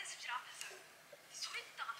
연습실 앞에서 소리 듣다가 도망간 사람이